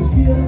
Yeah.